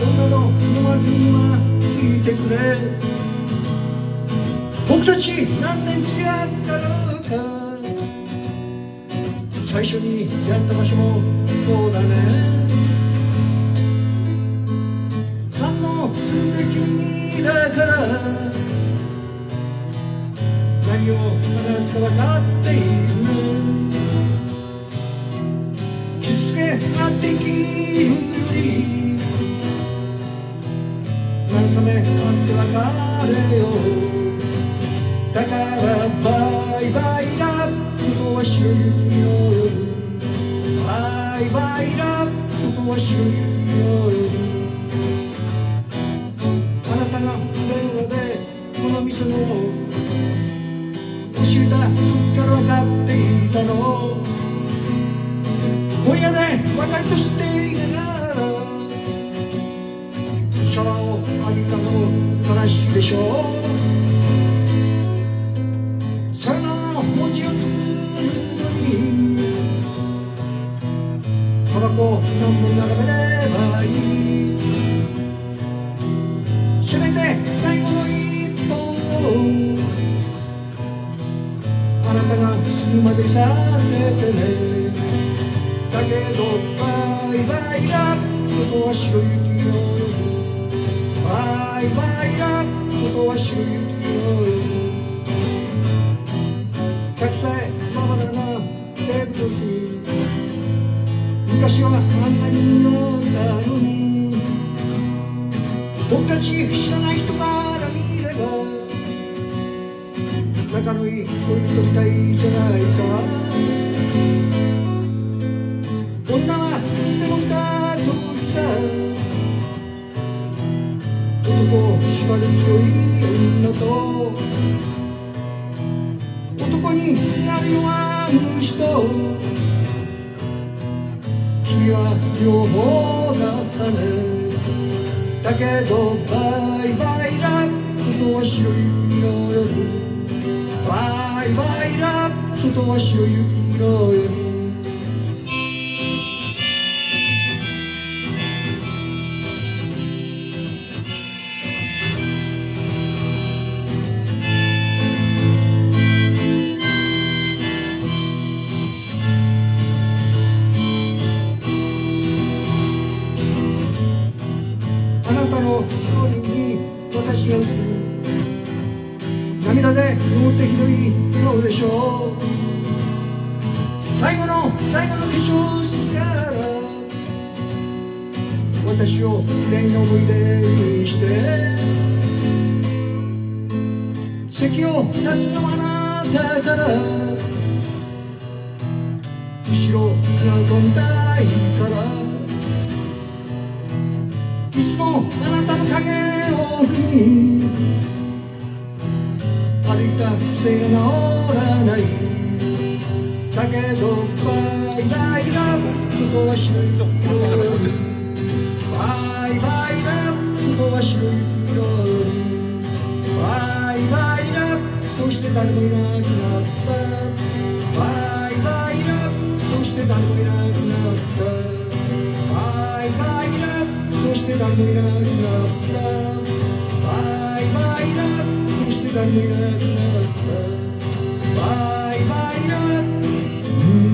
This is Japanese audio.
俺の飲まずには聞いてくれ僕たち何年付き合ったろうか最初にやった場所もそうだね。反応するべき君だから何を話すか分かっている。傷つけ合ってきれよだからバイバイラ外は白雪の夜バイバイラ外は白雪の夜あなたが電話でこの店の教えたから分かっていたの今夜で別れとしてでしょうさよならの文字を作るのにタバコ何本並べればいいせめて最後の一本をあなたが死ぬまでさせてねだけどバイバイだ外は白雪の夜バイバイだ外は白雪の夜100歳ままだなテーブルに昔はあんなに飲んだのに僕たち知らない人から見れば仲のいい恋人みたいじゃない男を縛る強い女と男にすがる弱む人。君は両方だったねだけどバイバイラ外は白雪の夜バイバイラ外は白雪の夜涙で曇ってひどいのでしょう。最後の最後の化粧すから私を綺麗な思い出にして席を立つのはあなたから後ろ姿みたいからいつもあなたの影を踏み歩いた癖が治らないだけどバイバイラブ外は白い色バイバイラブ外は白い色バイバイラブそして誰もいなくなった。バイバイラブそして誰もいなくなった。バイバイラブそして誰もいなくなった。Bye bye, Europe.